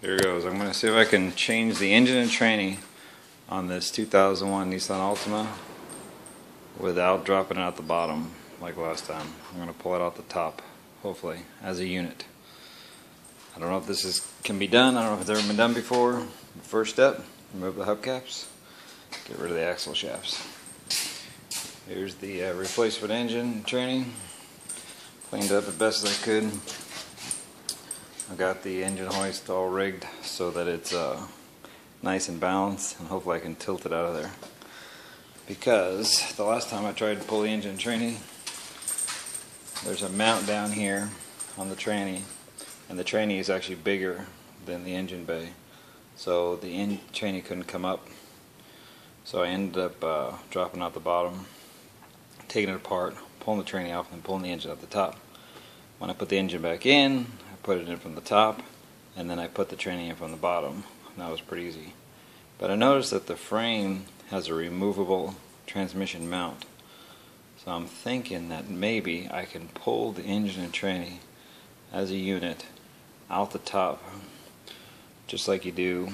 Here it goes. I'm going to see if I can change the engine and tranny on this 2001 Nissan Altima without dropping it out the bottom like last time. I'm going to pull it out the top, hopefully, as a unit. I don't know if this is can be done. I don't know if it's ever been done before. First step, remove the hubcaps, get rid of the axle shafts. Here's the uh, replacement engine tranny. Cleaned up as best as I could. I got the engine hoist all rigged so that it's uh, nice and balanced and hopefully I can tilt it out of there. Because the last time I tried to pull the engine tranny there's a mount down here on the tranny and the tranny is actually bigger than the engine bay. So the in tranny couldn't come up. So I ended up uh, dropping out the bottom taking it apart pulling the tranny off and pulling the engine at the top. When I put the engine back in put it in from the top, and then I put the tranny in from the bottom. That was pretty easy. But I noticed that the frame has a removable transmission mount. So I'm thinking that maybe I can pull the engine and tranny as a unit out the top, just like you do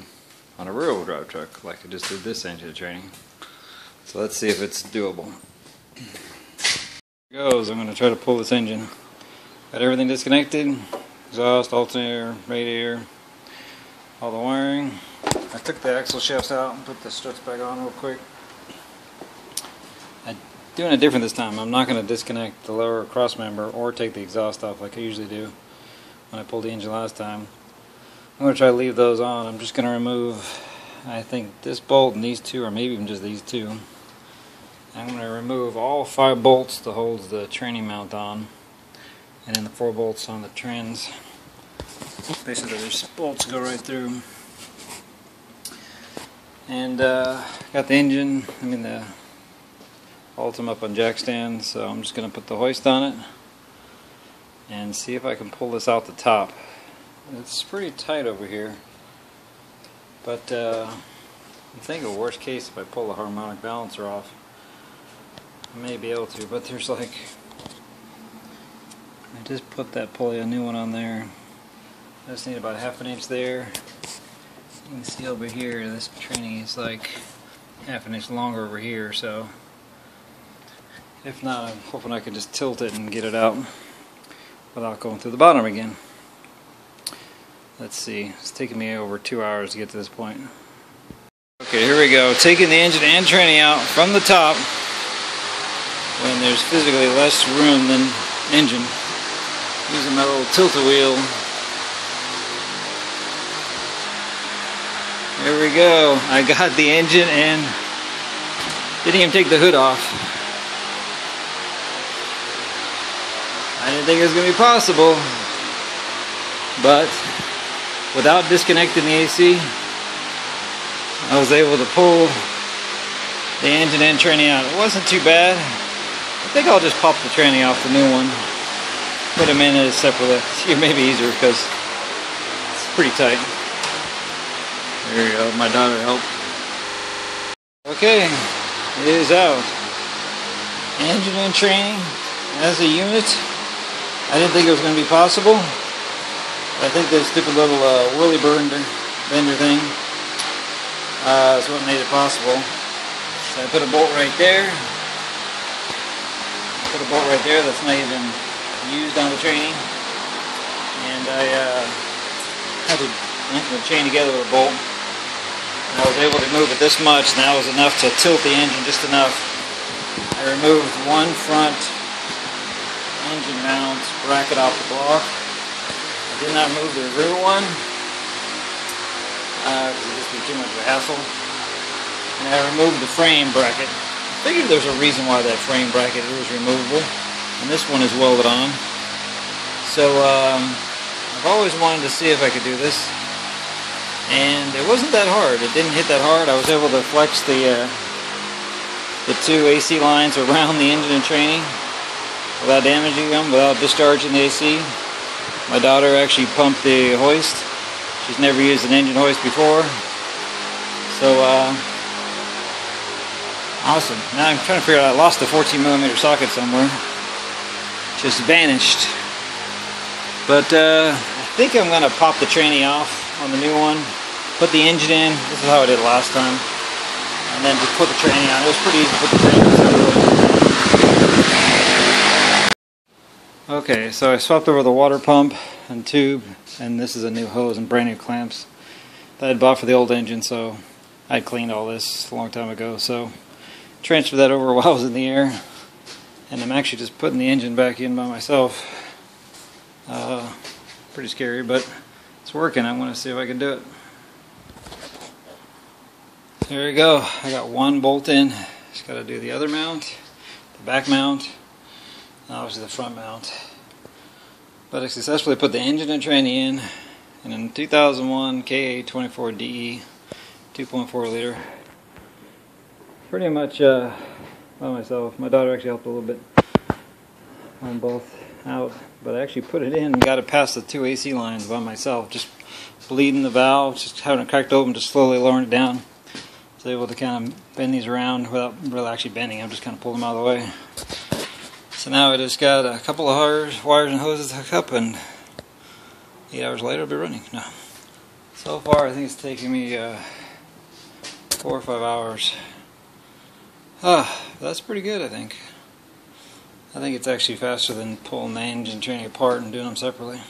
on a rear-wheel drive truck, like I just did this engine and tranny. So let's see if it's doable. Here goes. I'm going to try to pull this engine. Got everything disconnected exhaust, alternator, radiator, all the wiring. I took the axle shafts out and put the struts back on real quick. I'm doing it different this time. I'm not going to disconnect the lower cross member or take the exhaust off like I usually do when I pulled the engine last time. I'm going to try to leave those on. I'm just going to remove, I think, this bolt and these two, or maybe even just these two. I'm going to remove all five bolts to hold the tranny mount on and then the four bolts on the trans. Basically, there's bolts go right through. And uh, got the engine, I mean the Altima up on jack stand, so I'm just going to put the hoist on it and see if I can pull this out the top. It's pretty tight over here, but uh, I'm thinking worst case if I pull the harmonic balancer off, I may be able to, but there's like I just put that pulley, a new one on there. I just need about half an inch there. You can see over here, this tranny is like half an inch longer over here, so if not, I'm hoping I can just tilt it and get it out without going through the bottom again. Let's see, it's taking me over two hours to get to this point. Okay, here we go. Taking the engine and tranny out from the top when there's physically less room than engine using my little tilt-a-wheel. There we go. I got the engine and didn't even take the hood off. I didn't think it was going to be possible, but without disconnecting the AC, I was able to pull the engine and tranny out. It wasn't too bad. I think I'll just pop the tranny off the new one put them in as separately. It may be easier because it's pretty tight. There you go, my daughter helped. Okay, it is out. Engine and tranny as a unit. I didn't think it was going to be possible. I think this stupid little uh, whirly bender, bender thing uh, is what made it possible. So I put a bolt right there. Put a bolt right there that's not even used on the tranny. And I uh, had to link the chain together with a bolt. And I was able to move it this much, and that was enough to tilt the engine just enough. I removed one front engine mount bracket off the block. I did not move the rear one uh, it would just be too much of a hassle. And I removed the frame bracket. I figured there's a reason why that frame bracket was removable and this one is welded on. So um, I've always wanted to see if I could do this, and it wasn't that hard. It didn't hit that hard. I was able to flex the uh, the two AC lines around the engine and tranny without damaging them, without discharging the AC. My daughter actually pumped the hoist. She's never used an engine hoist before. So, uh, awesome. Now I'm trying to figure out, I lost the 14 millimeter socket somewhere just vanished. But uh, I think I'm to pop the tranny off on the new one. Put the engine in. This is how I did last time. And then just put the tranny on. It was pretty easy to put the tranny on. Okay, so I swapped over the water pump and tube, and this is a new hose and brand new clamps that I bought for the old engine, so I cleaned all this a long time ago. So transferred that over while I was in the air, and I'm actually just putting the engine back in by myself. Uh, pretty scary, but it's working. I'm going to see if I can do it. There you go. I got one bolt in. Just got to do the other mount, the back mount, and obviously the front mount. But I successfully put the engine and tranny in, and in 2001 KA24DE 2.4 liter. Pretty much uh, by myself. My daughter actually helped a little bit on both out, but I actually put it in and got it past the two AC lines by myself, just bleeding the valve, just having it cracked open, just slowly lowering it down. So able to kind of bend these around without really actually bending. I'm just kind of pulling them out of the way. So now I just got a couple of wires, wires and hoses to hook up, and eight hours later I'll be running. No. So far, I think it's taking me uh, four or five hours. Ah, that's pretty good, I think. I think it's actually faster than pulling the engine tranny apart and doing them separately.